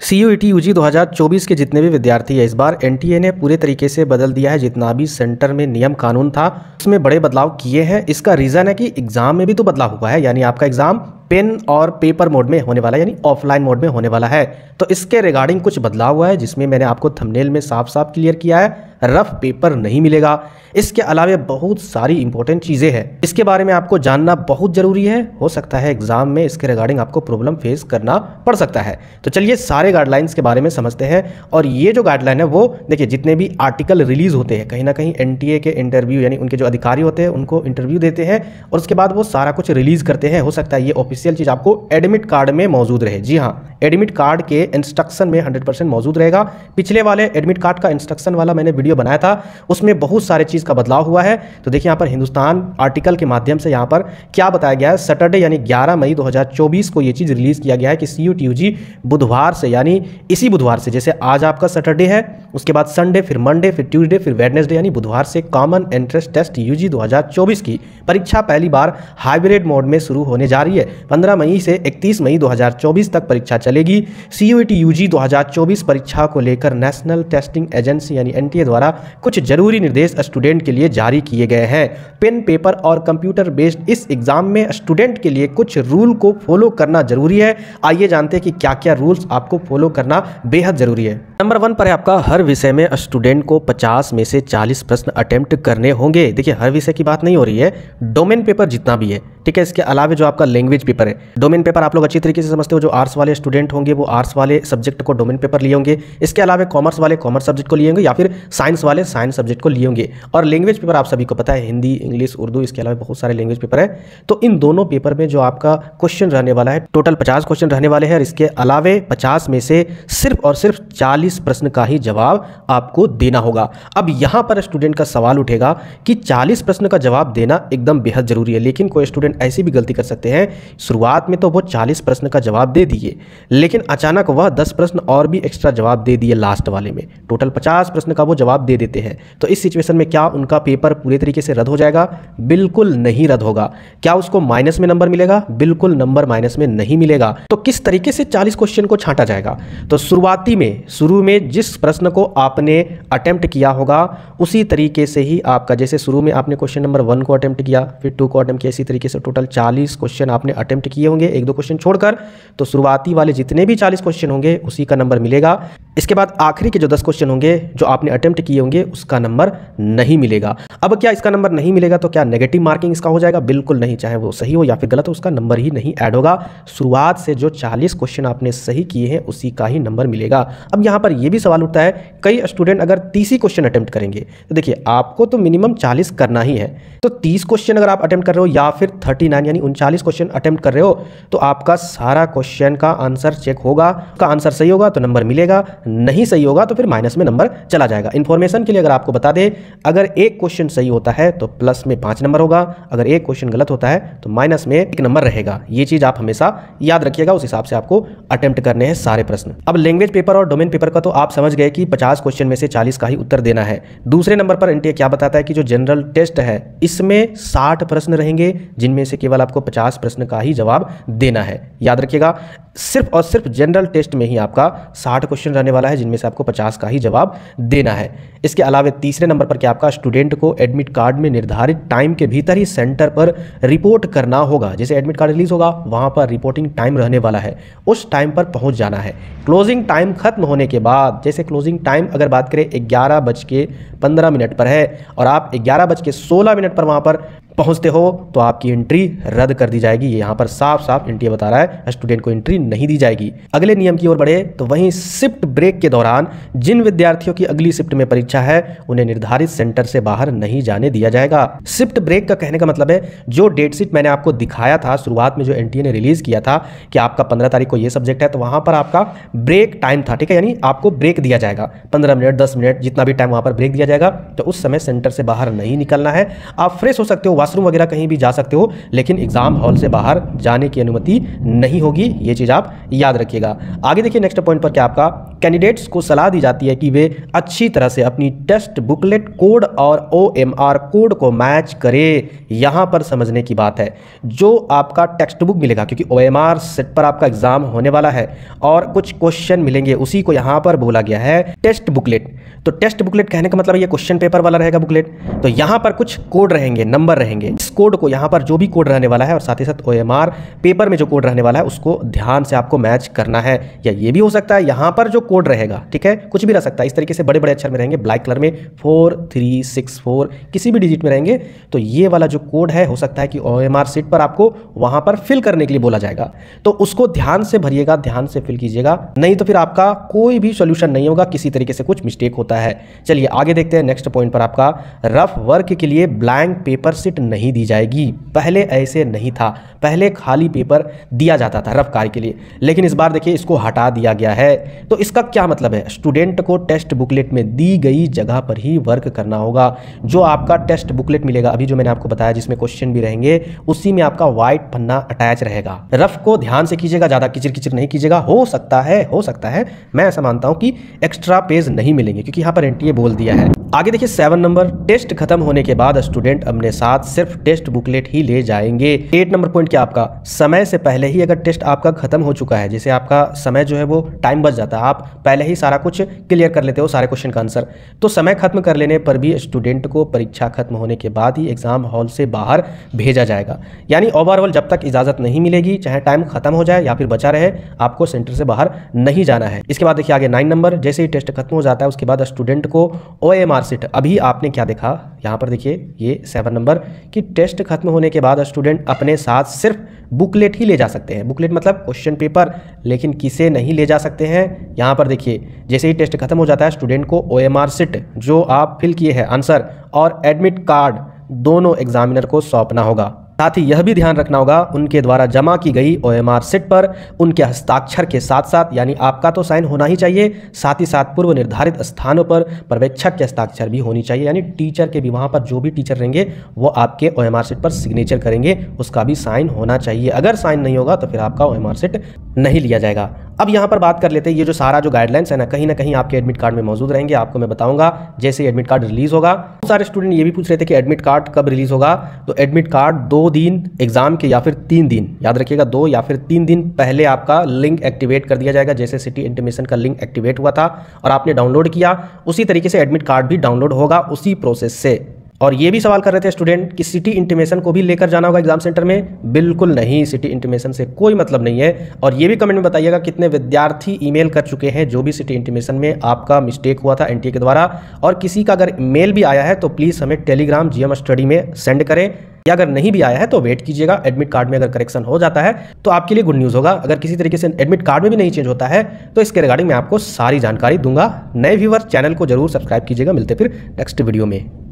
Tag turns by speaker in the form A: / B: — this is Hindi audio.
A: C U T U G दो हज़ार चौबीस के जितने भी विद्यार्थी हैं, इस बार NTA ने पूरे तरीके से बदल दिया है, जितना भी सेंटर में नियम कानून था, उसमें बड़े बदलाव किए हैं। इसका रीज़न है कि एग्ज़ाम में भी तो बदलाव हुआ है, यानी आपका एग्ज़ाम पेन और पेपर मोड में होने वाला है, यानी ऑफलाइन मोड में होने वाला है। तो इसके रिगार्डिंग कुछ बदलाव हुआ है, जिसमें मैंने आपको थमनेल में साफ़ साफ़ क्लियर किया है। रफ पेपर नहीं मिलेगा। इसके अलावे बहुत सारी इंपॉर्टेंट चीज़ें हैं। इसके बारे में आपको जानना बहुत ज़रूरी है। हो सकता है एग्ज़ाम में इसके रिगार्डिंग आपको प्रॉब्लम फेस करना पड़ सकता है। तो चलिए सारे गाइडलाइंस के बारे में समझते हैं। और ये जो गाइडलाइन है वो, देखिए, जितने भी आर्टिकल रिलीज़ होते हैं, कहीं ना कहीं एनटीए के इंटरव्यू यानी उनके जो अधिकारी होते हैं, उनको इंटरव्यू देते हैं। और उसके बाद वो सारा कुछ रिलीज़ करते हैं। हो सकता है ये ऑफिशियल चीज़ आपको एडमिट कार्ड में मौजूद रहे। जी हाँ एडमिट कार्ड के इंस्ट्रक्शन में हंड्रेड मौजूद रहेगा। पिछले वाले एडमिट कार्ड का इंस्ट्रक्शन वाला मैंने वीडियो बनाया था, उसमें बहुत सारे चीज़ का बदलाव हुआ है। तो देखिए यहाँ पर हिंदुस्तान आर्टिकल के माध्यम से यहाँ पर क्या बताया गया है? सैटरडे यानी 11 मई 2024 को ये चीज़ रिलीज़ किया गया है कि सी बुधवार से यानी इसी बुधवार से, जैसे आज आपका सैटरडे है, उसके बाद संडे फिर मंडे फिर ट्यूसडे फिर वेडनेसडे यानी बुधवार से common entrance test U G की परीक्षा पहली बार हाइब्रिड मोड में शुरू होने जा रही है। पंद्रह मई से इकतीस मई दो तक परीक्षा चलेगी। C U T U G परीक्षा को लेकर नेशनल टेस्टिंग एजेंसी यानी एन द्वारा कुछ ज़रूरी निर्देश स्टूडेंट के लिए जारी किए गए हैं। पेन पेपर और कंप्यूटर बेस्ड इस एग्ज़ाम में स्टूडेंट के लिए कुछ रूल को फॉलो करना ज़रूरी है। आइए जानते हैं कि क्या क्या रूल्स आपको फॉलो करना बेहद ज़रूरी है। नंबर वन पर है आपका, हर विषय में स्टूडेंट को 50 में से 40 प्रश्न अटेम्प्ट करने होंगे। देखिए, हर विषय की बात नहीं हो रही है। डोमेन पेपर जितना भी है। ठीक है, इसके अलावा जो आपका लैंग्वेज पेपर है डोमेन पेपर आप लोग अच्छी तरीके से समझते हो, जो आर्ट्स वाले स्टूडेंट होंगे, वो आर्ट्स वाले सब्जेक्ट को डोमेन पेपर लिए होंगे, इसके अलावा कॉमर्स वाले कॉमर्स सब्जेक्ट को लिए होंगे, या फिर साइंस वाले साइंस सब्जेक्ट को लिए होंगे। और लैंग्वेज पेपर आप सभी को पता है, हिंदी, इंग्लिश, उर्दू, इसके अलावा बहुत सारे लैंग्वेज पेपर है। तो इन दोनों पेपर में जो आपका क्वेश्चन रहने वाला है टोटल पचास क्वेश्चन रहने वाले हैं, और इसके अलावे पचास में से सिर्फ़ और सिर्फ़ चालीस प्रश्न का ही जवाब आपको देना होगा। अब यहाँ पर स्टूडेंट का सवाल उठेगा कि चालीस प्रश्न का जवाब देना एकदम बेहद ज़रूरी है, लेकिन कोई स्टूडेंट ऐसी भी गलती कर सकते हैं। शुरुआत में तो वो चालीस प्रश्न का जवाब दे दिए, लेकिन अचानक वह दस प्रश्न और भी एक्स्ट्रा जवाब दे दिए लास्ट वाले में। टोटल पचास प्रश्न का वो जवाब दे देते हैं। तो इस सिचुएशन में क्या उनका पेपर पूरे तरीके से रद्द हो जाएगा? बिल्कुल नहीं रद्द होगा। क्या उसको माइनस में नंबर मिलेगा? बिल्कुल नंबर माइनस में नहीं मिलेगा। तो किस तरीके से चालीस क्वेश्चन को छांटा जाएगा? तो शुरुआती में, शुरू में जिस प्रश्न को आपने अटेम्प्ट किया होगा, उसी तरीके से ही आपका, जैसे शुरू में आपने क्वेश्चन नंबर वन को अटेम्प्ट किया, फिर टू को अटेम्प्ट किया, इसी तरीके से टोटल चालीस क्वेश्चन आपने अटेम्प्ट किए होंगे, एक दो क्वेश्चन छोड़कर। तो शुरुआती वाले जितने भी चालीस क्वेश्चन होंगे, उसी का नंबर मिलेगा। इसके बाद आखिरी के जो दस क्वेश्चन होंगे, जो आपने अटेम्प्ट किए होंगे, उसका नंबर नहीं मिलेगा। अब क्या इसका नंबर नहीं मिलेगा तो क्या नेगेटिव मार्किंग इसका हो जाएगा? बिल्कुल नहीं, चाहे वो सही हो या फिर गलत हो, उसका नंबर ही नहीं ऐड होगा। शुरुआत से जो चालीस क्वेश्चन आपने सही किए हैं, उसी का ही नंबर मिलेगा। अब यहाँ पर यह भी सवाल उठता है, कई स्टूडेंट अगर तीस ही क्वेश्चन अटैम्प्ट करेंगे तो देखिए, आपको तो मिनिमम चालीस करना ही है। तो तीस क्वेश्चन अगर आप अटेम्प्ट कर रहे हो, या फिर थर्टी नाइन यानी उनचालीस क्वेश्चन अटैम्प्ट कर रहे हो तो आपका सारा क्वेश्चन का आंसर चेक होगा। आंसर सही होगा तो नंबर मिलेगा। नहीं सही होगा तो फिर माइनस में नंबर चला जाएगा। इन्फॉर्मेशन के लिए अगर आपको बता दें, अगर एक क्वेश्चन सही होता है तो प्लस में पाँच नंबर होगा। अगर एक क्वेश्चन गलत होता है तो माइनस में एक नंबर रहेगा। ये चीज़ आप हमेशा याद रखिएगा, उस हिसाब से आपको अटेम्प्ट करने हैं सारे प्रश्न। अब लैंग्वेज पेपर और डोमेन पेपर का तो आप समझ गए कि पचास क्वेश्चन में से चालीस का ही उत्तर देना है। दूसरे नंबर पर एनटीए क्या बताता है कि जो जनरल टेस्ट है, इसमें साठ प्रश्न रहेंगे, जिनमें से केवल आपको पचास प्रश्न का ही जवाब देना है। याद रखिएगा, सिर्फ़ और सिर्फ़ जनरल टेस्ट में ही आपका साठ क्वेश्चन रहने वाला है, जिनमें से आपको पचास का ही जवाब देना है। इसके अलावा तीसरे नंबर पर क्या आपका स्टूडेंट को एडमिट कार्ड में निर्धारित टाइम के भीतर ही सेंटर पर रिपोर्ट करना होगा? जैसे एडमिट कार्ड रिलीज़ होगा, वहाँ पर रिपोर्टिंग टाइम रहने वाला है। उस टाइम पर पहुँच जाना है। क्लोजिंग टाइम खत्म होने के बाद, जैसे क्लोजिंग टाइम अगर बात करें, ग्यारह बज के पंद्रह मिनट पर है, और आप ग्यारह बज के सोलह मिनट पर वहाँ पर पहुँचते हो तो आपकी एंट्री रद्द कर दी जाएगी। ये यहाँ पर साफ़ साफ़ एनटीए बता रहा है स्टूडेंट को एंट्री नहीं दी जाएगी। अगले नियम की ओर बढ़े तो वहीं शिफ्ट ब्रेक के दौरान जिन विद्यार्थियों की अगली शिफ्ट में परीक्षा है, उन्हें निर्धारित सेंटर से बाहर नहीं जाने दिया जाएगा। शिफ्ट ब्रेक का कहने का मतलब है, जो डेट शीट मैंने आपको दिखाया था, शुरुआत में जो एनटीए ने रिलीज़ किया था, कि आपका पंद्रह तारीख को ये सब्जेक्ट है तो वहाँ पर आपका ब्रेक टाइम था, ठीक है? यानी आपको ब्रेक दिया जाएगा। पंद्रह मिनट, दस मिनट, जितना भी टाइम वहाँ पर ब्रेक दिया जाएगा तो उस समय सेंटर से बाहर नहीं निकलना है। आप फ्रेश हो सकते हो वॉशरूम वगैरह कहीं भी जा सकते हो, लेकिन एग्ज़ाम हॉल से बाहर जाने की अनुमति नहीं होगी। ये चीज़ आप याद रखिएगा। आगे देखिए नेक्स्ट पॉइंट पर क्या आपका कैंडिडेट्स को सलाह दी जाती है कि वे अच्छी तरह से अपनी टेस्ट बुकलेट कोड और ओएमआर कोड को मैच करें। यहाँ पर समझने की बात है, जो आपका टेक्स्ट बुक मिलेगा, क्योंकि ओएमआर सेट पर आपका एग्ज़ाम होने वाला है और कुछ क्वेश्चन मिलेंगे, उसी को यहाँ पर बोला गया है टेस्ट बुकलेट तो टेस्ट बुकलेट कहने का मतलब ये क्वेश्चन पेपर वाला रहेगा बुकलेट तो यहाँ पर कुछ कोड रहेंगे नंबर रहेंगे। इस कोड को यहाँ पर जो भी कोड रहने वाला है और साथ ही साथ ओएमआर पेपर में जो कोड रहने वाला है, उसको ध्यान से आपको मैच करना है। या ये भी हो सकता है, यहाँ पर जो कोड रहेगा, ठीक है? कुछ भी रह सकता है। इस तरीके से बड़े बड़े अक्षर में रहेंगे ब्लैक कलर में फोर थ्री सिक्स फोर किसी भी डिजिट में रहेंगे तो ये वाला जो कोड है, हो सकता है कि ओ एम सीट पर आपको वहाँ पर फिल करने के लिए बोला जाएगा। तो उसको ध्यान से भरिएगा, ध्यान से फिल कीजिएगा, नहीं तो फिर आपका कोई भी सोल्यूशन नहीं होगा, किसी तरीके से कुछ मिस्टेक होता है। चलिए, आगे देखते हैं नेक्स्ट पॉइंट पर आपका। रफ वर्क के लिए ब्लैंक पेपर सीट नहीं दी जाएगी। पहले ऐसे नहीं था। पहले खाली पेपर दिया जाता था रफ कार्य के लिए। लेकिन इस बार देखिए, इसको हटा दिया गया है। तो इसका क्या मतलब है? स्टूडेंट को टेस्ट बुकलेट में दी गई जगह पर ही वर्क करना होगा। जो आपका टेस्ट बुकलेट मिलेगा, अभी जो मैंने आपको बताया जिसमें क्वेश्चन भी रहेंगे, उसी में आपका व्हाइट पन्ना अटैच रहेगा। रफ को ध्यान से कीजिएगा, ज़्यादा किचिर किचिर नहीं कीजिएगा। हो सकता है, हो सकता है, मैं ऐसा मानता हूँ कि एक्स्ट्रा पेज नहीं मिलेंगे, क्योंकि यहाँ पर एनटीए बोल दिया है। आगे देखिए सेवन नंबर टेस्ट खत्म होने के बाद स्टूडेंट अपने साथ सिर्फ़ टेस्ट बुकलेट ही ले जाएँगे। एट नंबर पॉइंट क्या आपका? समय से पहले ही अगर टेस्ट आपका खत्म हो चुका है, जैसे आपका समय जो है वो टाइम बच जाता है, आप पहले ही सारा कुछ क्लियर कर लेते हो सारे क्वेश्चन का आंसर तो समय खत्म कर लेने पर भी स्टूडेंट को परीक्षा खत्म होने के बाद ही एग्ज़ाम हॉल से बाहर भेजा जाएगा। यानी ओवरऑल जब तक इजाज़त नहीं मिलेगी, चाहे टाइम खत्म हो जाए या फिर बचा रहे, आपको सेंटर से बाहर नहीं जाना है। इसके बाद देखिए आगे नाइन नंबर जैसे ही टेस्ट खत्म हो जाता है, उसके बाद स्टूडेंट को ओ एम सीट अभी आपने क्या देखा? यहाँ पर देखिए, ये सेवन नंबर कि टेस्ट खत्म होने के बाद स्टूडेंट अपने साथ सिर्फ़ बुकलेट ही ले जा सकते हैं। बुकलेट मतलब क्वेश्चन पेपर लेकिन किसे नहीं ले जा सकते हैं? यहाँ पर देखिए, जैसे ही टेस्ट खत्म हो जाता है स्टूडेंट को ओ एम आर सिट जो आप फिल किए हैं आंसर और एडमिट कार्ड दोनों एग्जामिनर को सौंपना होगा। साथ ही यह भी ध्यान रखना होगा, उनके द्वारा जमा की गई ओ एम आर सीट पर उनके हस्ताक्षर के साथ साथ यानी आपका तो साइन होना ही चाहिए, साथ ही साथ पूर्व निर्धारित स्थानों पर पर्यवेक्षक के हस्ताक्षर भी होनी चाहिए, यानी टीचर के भी वहाँ पर जो भी टीचर रहेंगे, वो आपके ओ एम आर सीट पर सिग्नेचर करेंगे, उसका भी साइन होना चाहिए। अगर साइन नहीं होगा तो फिर आपका ओ एम आर सीट नहीं लिया जाएगा। अब यहाँ पर बात कर लेते हैं, ये जो सारा जो गाइडलाइंस है ना, कहीं ना कहीं आपके एडमिट कार्ड में मौजूद रहेंगे, आपको मैं बताऊँगा, जैसे एडमिट कार्ड रिलीज़ होगा। बहुत सारे स्टूडेंट ये भी पूछ रहे थे कि एडमिट कार्ड कब रिलीज़ होगा तो एडमिट कार्ड दो दिन एग्ज़ाम के या फिर तीन दिन, याद रखिएगा दो या फिर तीन दिन पहले आपका लिंक एक्टिवेट कर दिया जाएगा, जैसे सिटी इंटीमेशन का लिंक एक्टिवेट हुआ था, और आपने डाउनलोड किया, उसी तरीके से एडमिट कार्ड भी डाउनलोड होगा उसी प्रोसेस से। और ये भी सवाल कर रहे थे स्टूडेंट कि सिटी इंटीमेशन को भी लेकर जाना होगा एग्ज़ाम सेंटर में? बिल्कुल नहीं, सिटी इंटीमेशन से कोई मतलब नहीं है। और ये भी कमेंट में बताइएगा कितने विद्यार्थी ईमेल कर चुके हैं जो भी सिटी इंटीमेशन में आपका मिस्टेक हुआ था एनटीए के द्वारा। और किसी का अगर मेल भी आया है तो प्लीज़ हमें टेलीग्राम जीएम स्टडी में सेंड करें। या अगर नहीं भी आया है तो वेट कीजिएगा एडमिट कार्ड में अगर करेक्शन हो जाता है तो आपके लिए गुड न्यूज़ होगा। अगर किसी तरीके से एडमिट कार्ड में भी नहीं चेंज होता है तो इसके रिगार्डिंग मैं आपको सारी जानकारी दूँगा। नए व्यूवर चैनल को ज़रूर सब्सक्राइब कीजिएगा। मिलते फिर नेक्स्ट वीडियो में।